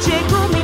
结果。